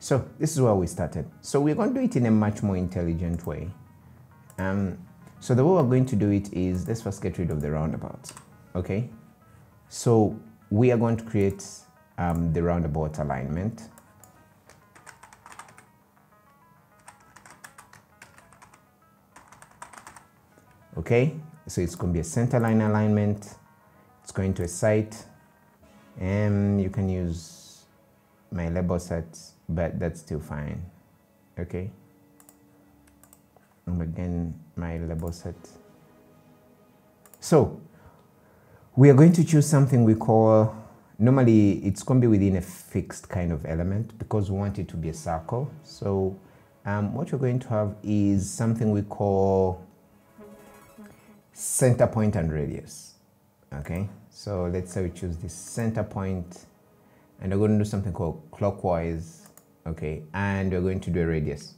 So this is where we started. So we're going to do it in a much more intelligent way. Um, so the way we're going to do it is, let's first get rid of the roundabout, okay? So we are going to create um, the roundabout alignment. Okay, so it's going to be a center line alignment. It's going to a site and you can use my label set, but that's still fine. Okay. And again, my label set. So we are going to choose something we call, normally it's going to be within a fixed kind of element because we want it to be a circle. So um, what we're going to have is something we call center point and radius. Okay, so let's say we choose this center point and we're going to do something called clockwise. Okay, and we're going to do a radius.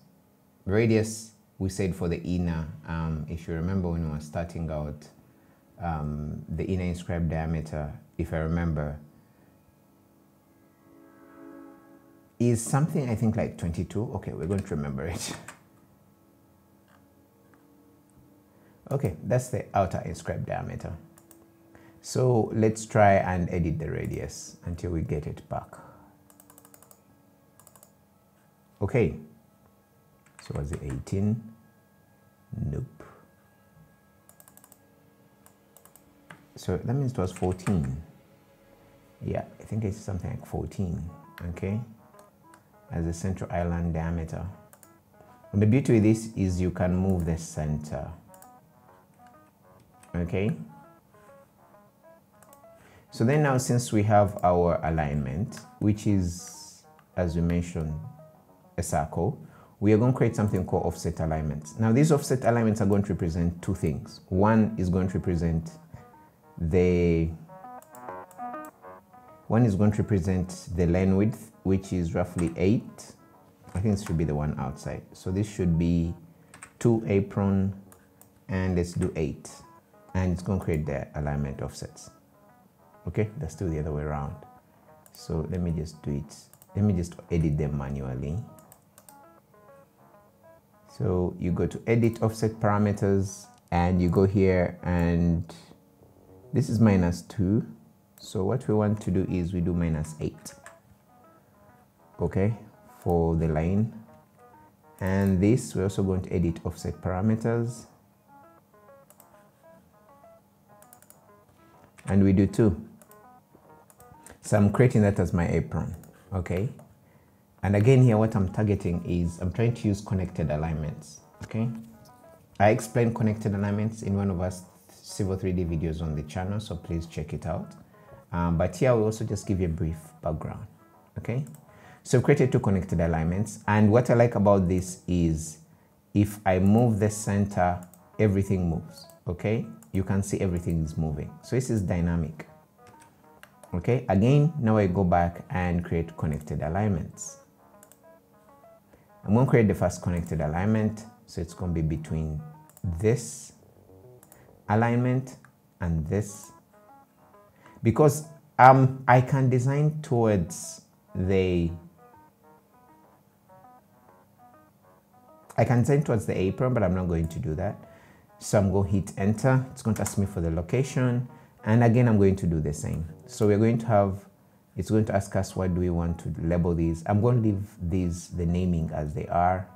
Radius, we said for the inner, um, if you remember when we were starting out, um, the inner inscribed diameter, if I remember, is something I think like 22. Okay, we're going to remember it. Okay, that's the outer inscribed diameter. So let's try and edit the radius until we get it back. Okay, so was it 18? Nope. So that means it was 14. Yeah, I think it's something like 14, okay? As the central island diameter. And the beauty with this is you can move the center okay so then now since we have our alignment which is as we mentioned a circle we are going to create something called offset alignments now these offset alignments are going to represent two things. One is going to represent the one is going to represent the line width which is roughly 8 I think this should be the one outside. So this should be 2 apron and let's do 8 and it's going to create the alignment offsets. Okay, let's do the other way around. So let me just do it. Let me just edit them manually. So you go to edit offset parameters and you go here and this is minus 2. So what we want to do is we do minus 8. Okay, for the line. And this we're also going to edit offset parameters and we do two. So I'm creating that as my apron, okay? And again here, what I'm targeting is I'm trying to use connected alignments, okay? I explained connected alignments in one of our Civil 3D videos on the channel, so please check it out. Um, but here I will also just give you a brief background, okay? So I've created two connected alignments, and what I like about this is if I move the center, everything moves, okay? you can see everything is moving. So this is dynamic. Okay, again, now I go back and create connected alignments. I'm going to create the first connected alignment. So it's going to be between this alignment and this. Because um, I can design towards the I can design towards the apron, but I'm not going to do that. So I'm going to hit enter. It's going to ask me for the location. And again, I'm going to do the same. So we're going to have, it's going to ask us what do we want to label these. I'm going to leave these, the naming as they are.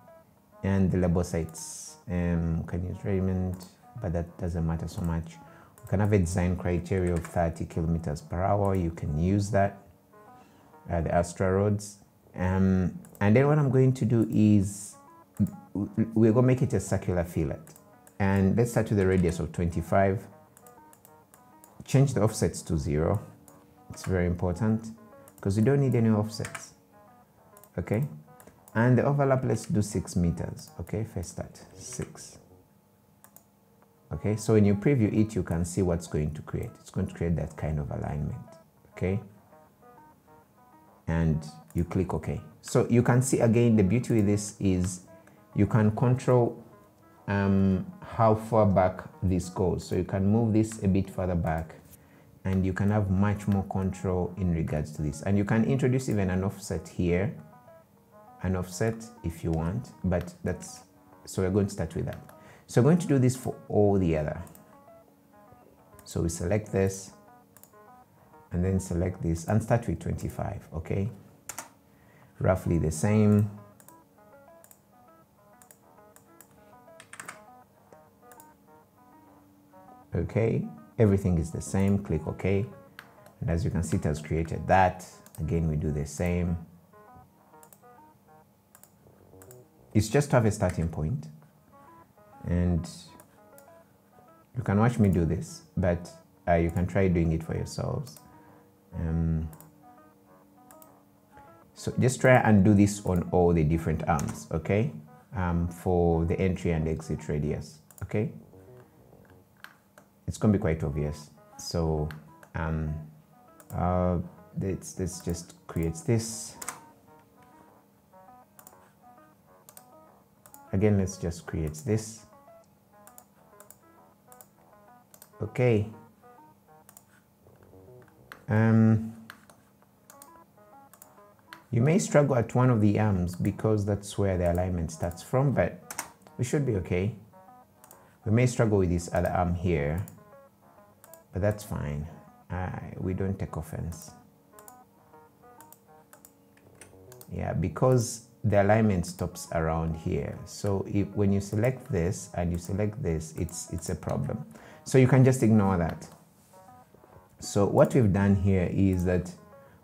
And the label sites, um, can use Raymond, but that doesn't matter so much. We can have a design criteria of 30 kilometers per hour. You can use that, uh, the Astra roads. Um, and then what I'm going to do is, we're going to make it a circular fillet and let's start with the radius of 25 change the offsets to zero. It's very important because you don't need any offsets okay? And the overlap let's do six meters okay? First start six okay? So when you preview it you can see what's going to create. It's going to create that kind of alignment okay? And you click ok so you can see again the beauty with this is you can control um, how far back this goes. So you can move this a bit further back and you can have much more control in regards to this. And you can introduce even an offset here an offset if you want, but that's, so we're going to start with that. So we're going to do this for all the other. So we select this and then select this and start with 25, okay? Roughly the same. Okay, everything is the same, click OK. And as you can see, it has created that. Again, we do the same. It's just to have a starting. And you can watch me do this, but uh, you can try doing it for yourselves. Um, so just try and do this on all the different arms, okay? Um, for the entry and exit radius, okay? It's gonna be quite obvious. So um, uh, this, this just creates this. Again, let's just create this. Okay. Um, you may struggle at one of the arms because that's where the alignment starts from, but we should be okay. We may struggle with this other arm here, but that's fine. Uh, we don't take offense. Yeah, because the alignment stops around here. So if, when you select this and you select this, it's, it's a problem. So you can just ignore that. So what we've done here is that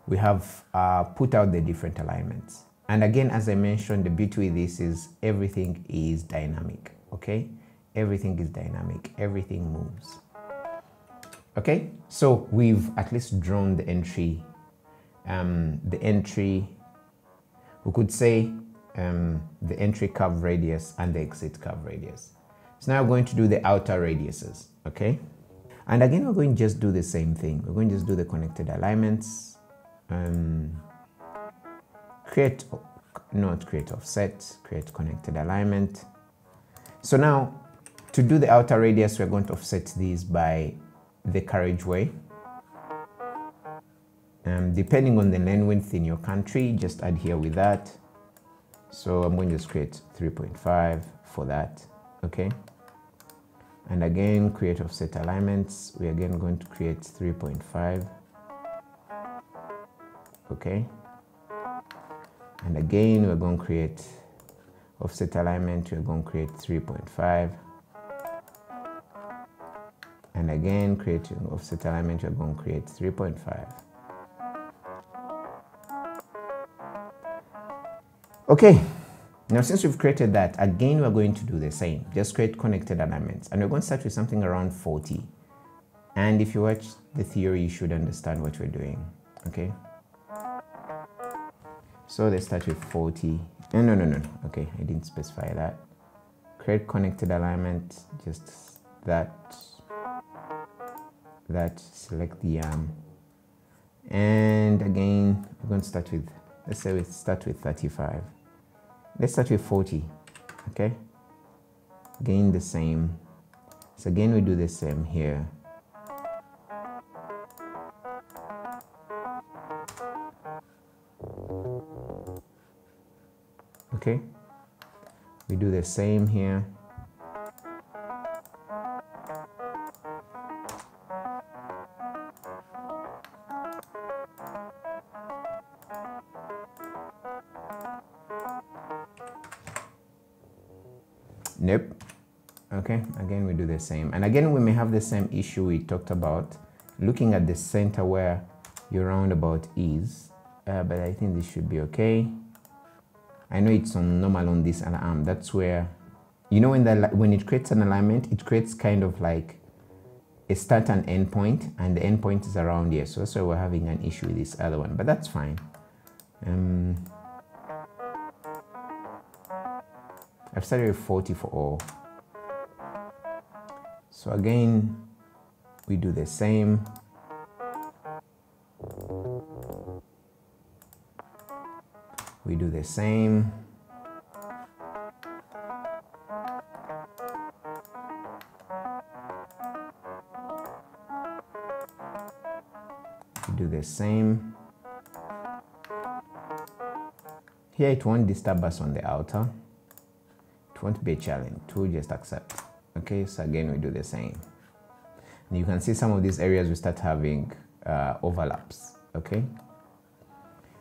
we have uh, put out the different alignments. And again, as I mentioned, the beauty with this is everything is dynamic, okay? Everything is dynamic, everything moves. Okay, so we've at least drawn the entry, um, the entry, we could say um, the entry curve radius and the exit curve radius. So now we're going to do the outer radiuses, okay? And again, we're going to just do the same thing. We're going to just do the connected alignments, um, create, not create offset, create connected alignment. So now, to do the outer radius, we're going to offset these by the carriageway. Um, depending on the lane width in your country, just adhere with that. So I'm going to just create 3.5 for that, okay? And again, create offset alignments. We're again going to create 3.5, okay? And again, we're going to create offset alignment. We're going to create 3.5 and again creating offset alignment you're going to create 3.5 okay now since we've created that again we're going to do the same. Just create connected alignments. And we're going to start with something around 40 and if you watch the theory you should understand what we're doing okay? So let's start with 40 no no no no. Okay i didn't specify that. Create connected alignment just that that select the arm and again we're going to start with let's say we start with 35 let's start with 40 okay? Again the same. So again we do the same here. Okay? We do the same here same. And again we may have the same issue we talked about, looking at the center where your roundabout is, uh, but I think this should be okay. I know it's on normal on this arm. That's where, you know when, the, when it creates an alignment, it creates kind of like a start and end point, and the end point is around here. So that's why we're having an issue with this other one, but that's fine. Um, I've started with 40 for all. So again, we do the same. We do the same. We do the same. here it won't disturb us on the outer it won't be a challenge to just accept so again we do the same. And you can see some of these areas we start having uh, overlaps okay?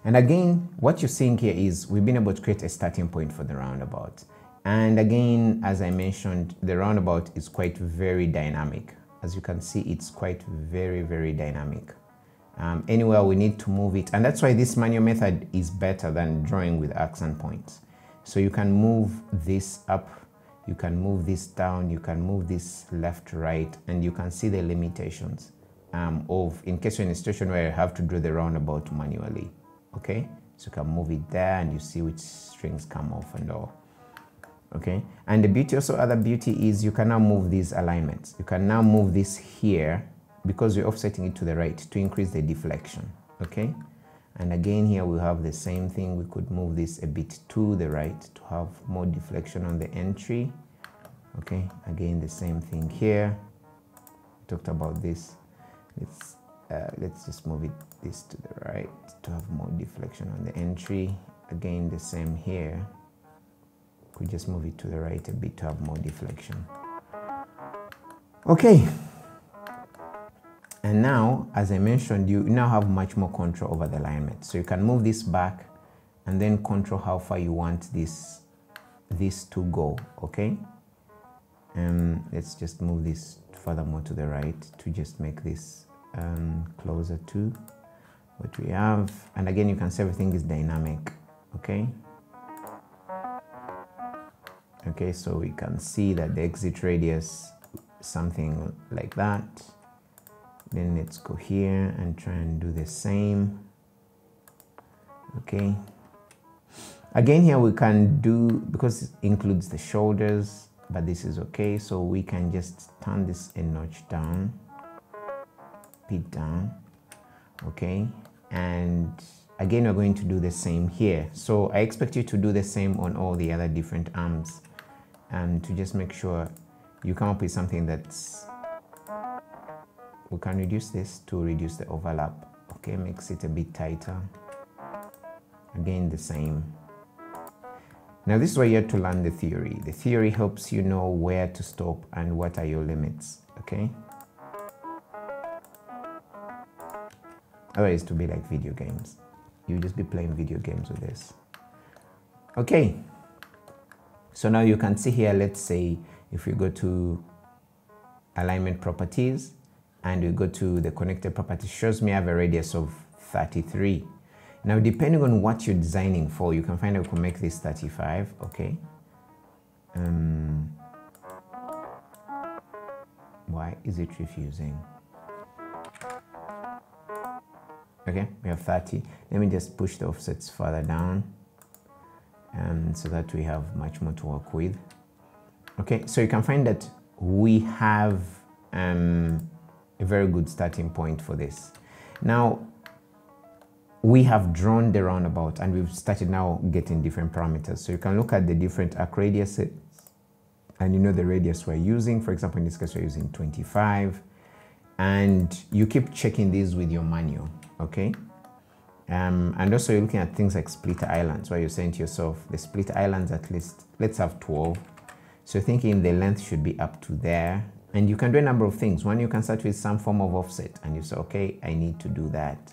And again what you're seeing here is we've been able to create a starting point for the roundabout. And again as I mentioned the roundabout is quite very dynamic. As you can see it's quite very very dynamic. Um, anywhere we need to move it and that's why this manual method is better than drawing with accent points. So you can move this up you can move this down you can move this left right and you can see the limitations um, of in case you're in a situation where you have to draw the roundabout manually okay? So you can move it there and you see which strings come off and all okay? And the beauty also other beauty is you can now move these alignments. You can now move this here because we're offsetting it to the right to increase the deflection okay and again here we have the same thing. We could move this a bit to the right to have more deflection on the entry. Okay again the same thing here. We talked about this. Let's uh, let's just move it this to the right to have more deflection on the entry. Again the same here. We just move it to the right a bit to have more deflection. Okay and now, as I mentioned, you now have much more control over the alignment. So you can move this back and then control how far you want this, this to go, okay? Um, let's just move this furthermore to the right to just make this um, closer to what we have. And again, you can see everything is dynamic, okay? Okay, so we can see that the exit radius, something like that then let's go here and try and do the same. Okay. Again here we can do because it includes the shoulders but this is okay. So we can just turn this a notch down bit down. Okay. And again we're going to do the same here. So I expect you to do the same on all the other different arms and to just make sure you come up with something that's we can reduce this to reduce the overlap okay? Makes it a bit tighter. Again the same. Now this is where you have to learn the theory. The theory helps you know where to stop and what are your limits okay? Otherwise to be like video games. You just be playing video games with this. Okay. So now you can see here let's say if we go to alignment properties and we go to the connected property, shows me I have a radius of 33. Now, depending on what you're designing for, you can find out we can make this 35, okay? Um, why is it refusing? Okay, we have 30. Let me just push the offsets further down um, so that we have much more to work with. Okay, so you can find that we have um, a very good starting point for this. Now, we have drawn the roundabout and we've started now getting different parameters. So you can look at the different arc radiuses and you know the radius we're using. For example, in this case, we're using 25 and you keep checking these with your manual, okay? Um, and also you're looking at things like split islands where you're saying to yourself, the split islands at least, let's have 12. So thinking the length should be up to there and you can do a number of things. One, you can start with some form of offset and you say, okay, I need to do that.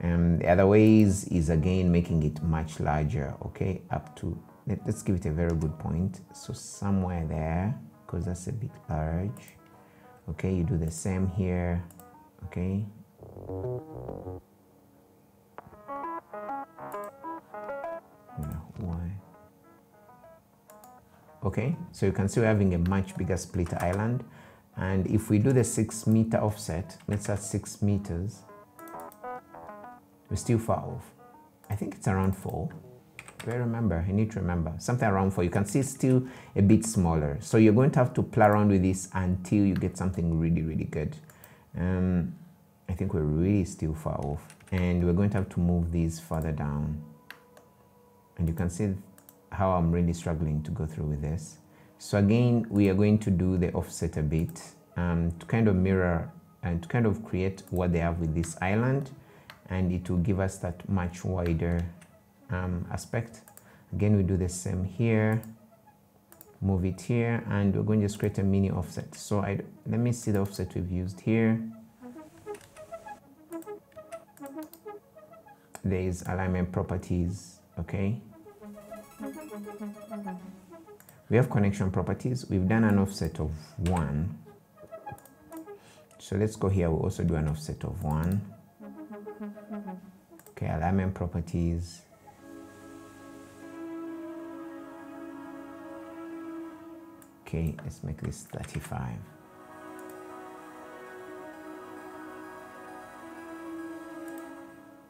And the other ways is again making it much larger, okay, up to, let, us give it a very good point. So somewhere there, because that's a bit large. Okay, you do the same here, okay. Okay so you can see we're having a much bigger split island. And if we do the six meter offset let's say six meters we're still far off. I think it's around four. Do I remember? I need to remember. Something around four. You can see it's still a bit smaller. So you're going to have to play around with this until you get something really really good. Um, I think we're really still far off. And we're going to have to move these further down. And you can see how I'm really struggling to go through with this. So again, we are going to do the offset a bit um, to kind of mirror and to kind of create what they have with this island and it will give us that much wider um, aspect. Again, we do the same here. Move it here, and we're going to just create a mini offset. So I let me see the offset we've used here. There is alignment properties, okay? We have connection properties. We've done an offset of one. So let's go here. We'll also do an offset of one. Okay, alignment properties. Okay, let's make this 35.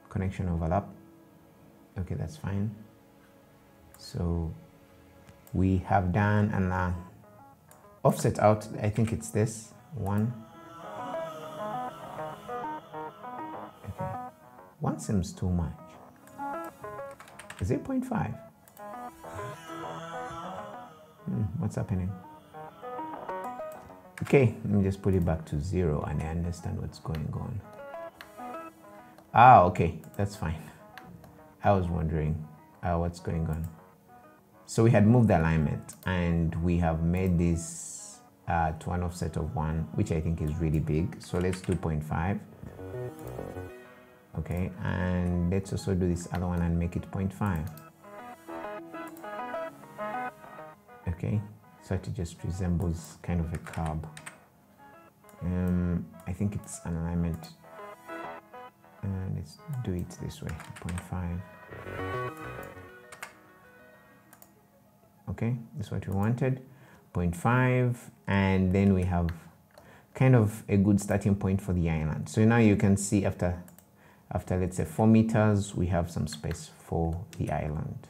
Connection overlap. Okay, that's fine. So we have done an uh, offset out, I think it's this one. Okay. One seems too much. Is it 0.5? Hmm, what's happening? Okay, let me just put it back to zero and I understand what's going on. Ah, okay, that's fine. I was wondering uh, what's going on. So we had moved the alignment and we have made this uh, to an offset of one, which I think is really big. So let's do 0.5. Okay, and let's also do this other one and make it 0.5. Okay, so it just resembles kind of a curb. Um, I think it's an alignment. And let's do it this way, 0.5. Okay, that's what we wanted, 0.5. And then we have kind of a good starting point for the island. So now you can see after, after let's say four meters, we have some space for the island.